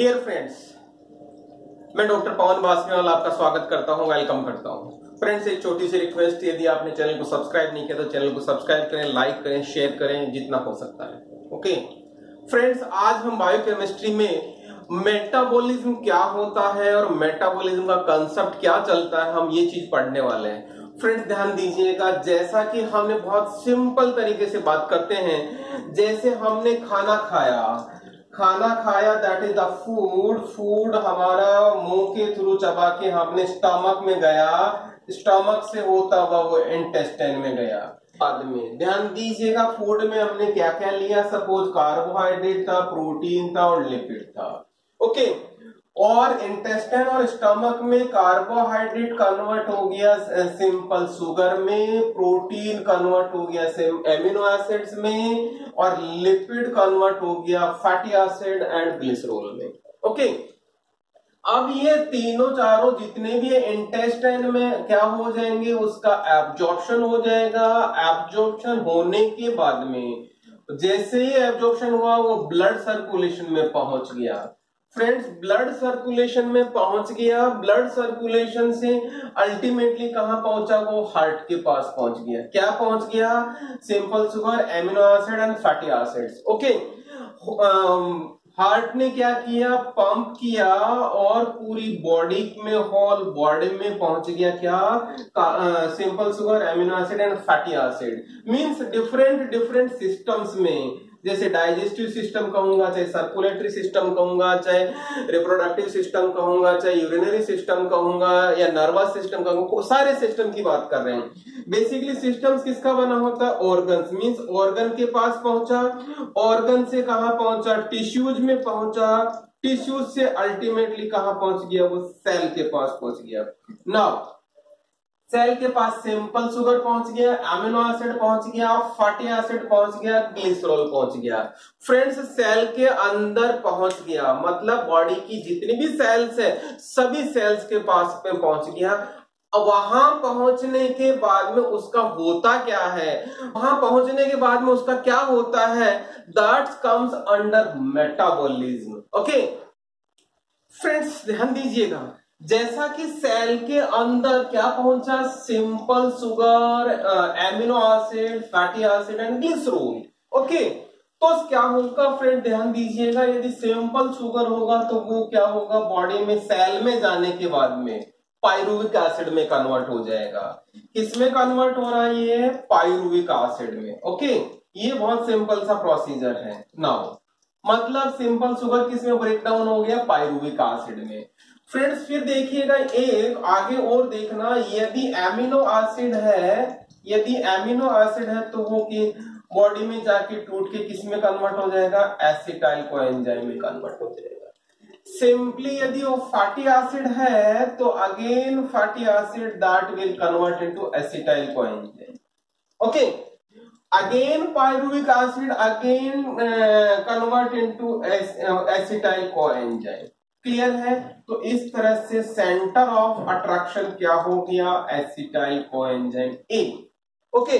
Dear friends मैं doctor Pawan Basmewal आपका स्वागत करता हूँ वेलकम करता हूँ। फ्रेंड्स एक छोटी सी रिक्वेस्ट यदि आपने चैनल को सब्सक्राइब नहीं किया तो चैनल को सब्सक्राइब करें लाइक करें शेयर करें, जितना हो सकता है ओके फ्रेंड्स आज हम बायोकेमिस्ट्री में मेटाबॉलिज्म क्या होता है और मेटाबॉलिज्म का कंसेप्ट क्या चलता है, हम ये चीज़ पढ़ने वाले हैं। फ्रेंड्स ध्यान दीजिएगा, जैसा कि हमने बहुत सिंपल तरीके से बात करते हैं, जैसे हमने खाना खाया खाना खाया that is the food food हमारा मुँह के थ्रू चबा के हमने स्टमक में गया। स्टमक से होता हुआ वो इंटेस्टाइन में गया। बाद में ध्यान दीजिएगा फ़ूड में हमने क्या क्या लिया? सपोज़ कार्बोहाइड्रेट था प्रोटीन था और लिपिड था। ओके okay, और इंटेस्टाइन और स्टमक में कार्बोहाइड्रेट कन्वर्ट हो गया सिंपल शुगर में प्रोटीन कन्वर्ट हो गया एमिनो एसिड्स में, और लिपिड कन्वर्ट हो गया फैटी एसिड एंड ग्लिसरोल में। ओके अब ये तीनों चारों जितने भी इंटेस्टाइन में क्या हो जाएँगे, उसका एब्जॉर्प्शन हो जाएगा। एब्जॉर्प्शन होने के बाद में, जैसे ही एब्जॉर्प्शन हुआ, वो ब्लड सर्कुलेशन में पहुँच गया। फ्रेंड्स ब्लड सर्कुलेशन में पहुँच गया। ब्लड सर्कुलेशन से अल्टीमेटली कहा पहुँचा? वो हार्ट के पास पहुँच गया। क्या पहुँच गया? Simple sugar amino acid and fatty acids okay heart ने क्या किया? पंप किया और पूरी बॉडी में होल बॉडी में पहुँच गया क्या? Simple sugar amino acid and fatty acid means different different systems में जैसे डाइजेस्टिव सिस्टम कहूँगा, चाहे सर्कुलेटरी सिस्टम कहूँगा, चाहे रिप्रोडक्टिव सिस्टम कहूँगा, चाहे यूरिनरी सिस्टम कहूँगा, या नर्वस सिस्टम कहूँगा सारे सिस्टम की बात कर रहे हैं। बेसिकली सिस्टम किसका बना होता? है ऑर्गन मीन्स ऑर्गन के पास पहुँचा ऑर्गन से कहा पहुँचा? टिश्यूज में पहुँचा। टिश्यूज से अल्टीमेटली कहा पहुँच गया? वो सेल के पास पहुँच गया। नाउ सेल के पास सिंपल शुगर पहुँच गया एमिनो एसिड पहुँच गया फैटी एसिड पहुँच गया ग्लिसरॉल पहुँच गया। फ्रेंड्स सेल के अंदर पहुँच गया मतलब बॉडी की जितनी भी सेल्स है, सभी सेल्स के पास पे पहुँच गया। वहाँ पहुँचने के बाद में उसका होता क्या है? वहाँ पहुँचने के बाद में उसका क्या होता है? That comes under metabolism okay friends ध्यान दीजिएगा। जैसा कि सेल के अंदर क्या पहुँचा? Simple sugar amino acid fatty acid and glycerol okay तो क्या होगा फ्रेंड ध्यान दीजिएगा, यदि सिंपल शुगर होगा तो वो क्या होगा? बॉडी में सेल में जाने के बाद में पायरुविक एसिड में कन्वर्ट हो जाएगा। किसमें कन्वर्ट हो रहा है ये? पायरुविक एसिड में। ओके ये बहुत सिंपल सा प्रोसीजर है। नाउ मतलब सिंपल शुगर किसमें ब्रेक डाउन हो गया? पायरुविक एसिड में। फ्रेंड्स फिर देखिएगा एक, आगे और देखना, यदि एमिनो एसिड है, यदि एमिनो एसिड है तो वो की बॉडी में जाके टूट के किसमें कन्वर्ट हो जाएगा एसिटाइल को एंजाइम में कन्वर्ट हो जाएगा। सिंपली यदि वो फैटी एसिड है तो again fatty acid that will convert into acetyl coenzyme okay again pyruvic acid again convert into acetyl coenzyme clear है? तो इस तरह से सेंटर ऑफ़ अट्रैक्शन क्या हो गया? एसिटाइल को एंजाइम ए ओके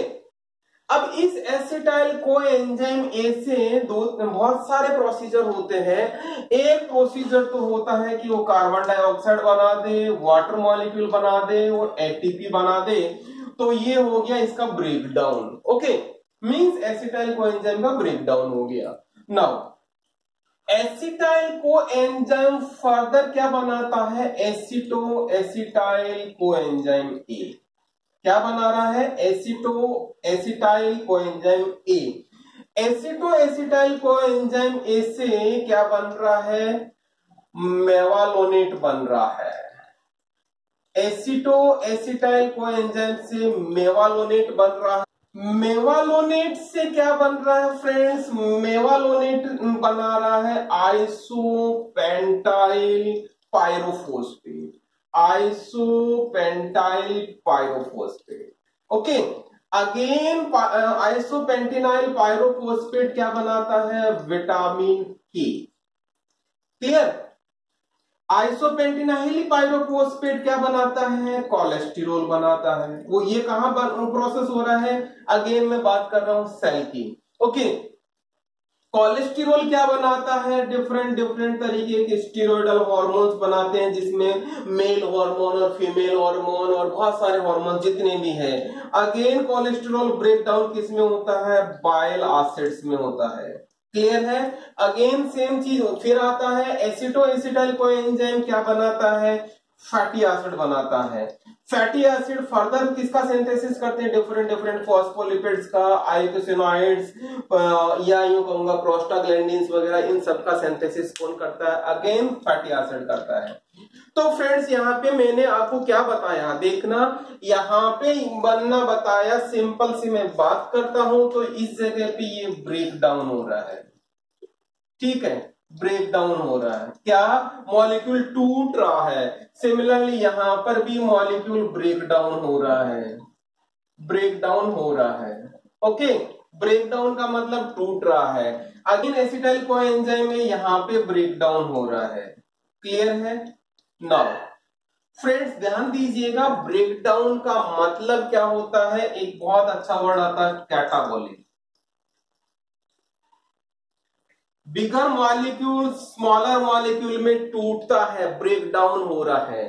अब इस एसिटाइल को एंजाइम ए से दो, बहुत सारे प्रोसीजर होते हैं। एक प्रोसीजर तो होता है कि वो कार्बन डाइऑक्साइड बना दे वाटर मॉलिक्यूल बना दे और एटीपी बना दे। तो ये हो गया इसका breakdown okay means acetyl coenzyme का ब्रेकडाउन हो गया। Now acetyl coenzyme further क्या बनाता है? Acetoacetyl coenzyme A. क्या बना रहा है? Acetoacetyl coenzyme A. Acetoacetyl coenzyme A से क्या बन रहा है? मेवालोनेट बन रहा है। एसिटो एसिटाइल को एंजाइम से मेवालोनेट बन रहा है मेवालोनेट से क्या बन रहा है फ्रेंड्स मेवालोनेट बना रहा है isopentyl pyrophosphate isopentyl pyrophosphate okay again isopentenyl pyrophosphate क्या बनाता है? विटामिन के क्लियर आइसोपेंटिनाइल पायरोफोस्फेट क्या बनाता है? कोलेस्टेरोल बनाता है। वो ये कहाँ पर प्रोसेस हो रहा है? अगेन मैं बात कर रहा हूँ सेल की। ओके कोलेस्ट्रॉल क्या बनाता है? डिफरेंट डिफरेंट तरीके के स्टीरोडल हॉर्मोन्स बनाते हैं, जिसमें मेल हार्मोन और फीमेल हार्मोन और बहुत सारे हार्मोन जितने भी हैं। अगेन कोलेस्ट्रॉल ब्रेक डाउन किसमें होता है? बाइल एसिड्स में होता है। क्लियर है? अगेन सेम चीज़ फिर आता है एसिटो एसिटाइल को एंजाइम क्या बनाता है? फैटी एसिड बनाता है। फैटी एसिड फर्दर किसका सिंथेसिस करते हैं? डिफरेंट डिफरेंट फॉस्फोलिपिड्स का आयोकोसिनोइड्स या यूँ कहूँगा प्रोस्टाग्लैंडिन्स वगैरह, इन सब का सिंथेसिस कौन करता है? अगेन फैटी एसिड करता है। तो फ्रेंड्स यहाँ पे मैंने आपको क्या बताया? देखना, यहाँ पे बनना बताया सिंपल सी मैं बात करता हूँ तो इस जगह पे ये ब्रेक डाउन हो रहा है। ठीक है? ब्रेक डाउन हो रहा है। क्या मॉलिक्यूल टूट रहा है? सिमिलरली यहाँ पर भी मॉलिक्यूल ब्रेक डाउन हो रहा है। ब्रेक डाउन हो रहा है। ओके ब्रेक डाउन का मतलब टूट रहा है। अगेन एसिटाइल को एंजाइम में यहाँ पे ब्रेक डाउन हो रहा है। क्लियर है? नाउ फ्रेंड्स ध्यान दीजिएगा ब्रेकडाउन का मतलब क्या होता है? एक बहुत अच्छा वर्ड आता है catabolic bigger molecule smaller molecule में टूटता है ब्रेक डाउन हो रहा है.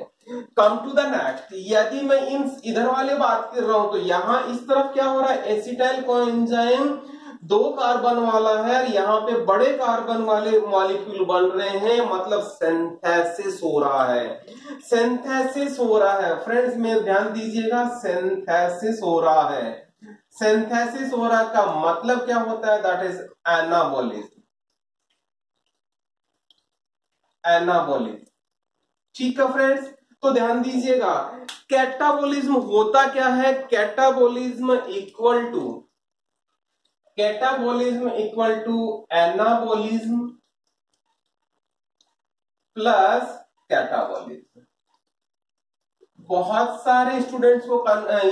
कम टू द नेक्स्ट यदि मैं इन, इधर वाले बात कर रहा हूँ तो यहाँ इस तरफ़ क्या हो रहा है? एसिटाइल कोएंजाइम दो कार्बन वाला है यहाँ पे बड़े कार्बन वाले मॉलिक्यूल बन रहे हैं मतलब सेंथेसिस हो रहा है। सेंथेसिस हो रहा है। फ्रेंड्स में ध्यान दीजिएगा सेंथेसिस हो रहा है। सेंथेसिस हो रहा का मतलब क्या होता है? दैट इज़ एनाबोलिज्म एनाबोलिज्म ठीक है फ्रेंड्स तो ध्यान दीजिएगा कैटाबोलिज्म होता क्या है? Catabolism equal to catabolism equal to anabolism plus catabolism बहुत सारे स्टूडेंट्स को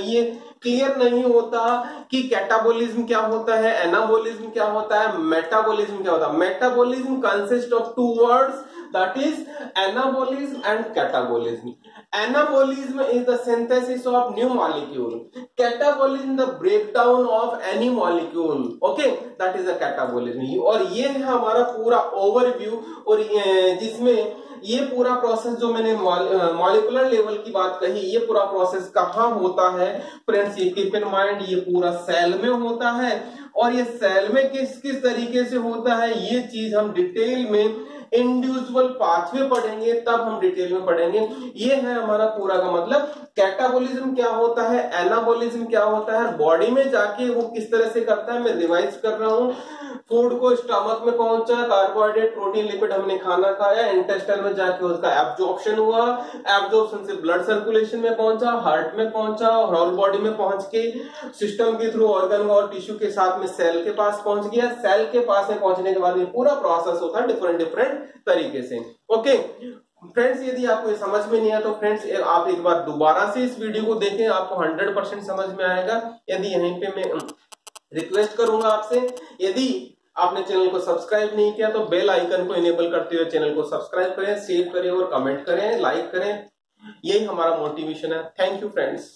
ये क्लियर नहीं होता कि कैटाबोलिज्म क्या होता है एनाबोलिज्म क्या होता है मेटाबोलिज्म क्या होता है। Metabolism consist of two words that is anabolism and catabolism anabolism is the synthesis of new molecule catabolism the breakdown of any molecule okay that is a catabolism और ये है हमारा पूरा ओवरव्यू और जिसमें ये पूरा प्रोसेस जो मैंने मॉलिकुलर लेवल की बात कही ये पूरा प्रोसेस कहाँ होता है फ्रेंड्स ये कीप इन माइंड ये पूरा सेल में होता है और ये सेल में किस किस तरीके से होता है ये चीज़ हम डिटेल में इंडिविजुअल पाथवे पढ़ेंगे, तब हम डिटेल में पढ़ेंगे। ये है हमारा पूरा का मतलब। कैटाबोलिज्म क्या होता है? एनाबोलिज्म क्या होता है? बॉडी में जाके वो किस तरह से करता है? मैं रिवाइज कर रहा हूँ। फ़ूड को स्टमक में पहुँचा, कार्बोहाइड्रेट, प्रोटीन, लिपिड हमने खाना खाया इंटेस्टाइन में जाके उसका एब्जॉर्प्शन हुआ एब्जॉर्प्शन से ब्लड सर्कुलेशन में पहुँचा हार्ट में पहुँचा और होल बॉडी में पहुँच के सिस्टम के थ्रू ऑर्गन और टिश्यू के साथ में सेल के पास पहुँच गया। सेल के पास में पहुँचने के बाद में पूरा प्रोसेस होता है डिफरेंट डिफरेंट तरीके से। ओके फ्रेंड्स यदि आपको ये समझ में नहीं आया तो फ्रेंड्स आप एक बार दोबारा से इस वीडियो को देखें, आपको 100 परसेंट समझ में आएगा। यदि यहीं पे मैं रिक्वेस्ट करूँगा आपसे, यदि आपने चैनल को सब्सक्राइब नहीं किया तो बेल आइकन को इनेबल करते हुए चैनल को सब्सक्राइब करें शेयर करें और कमेंट करें लाइक करें। यही हमारा मोटिवेशन है। Thank you friends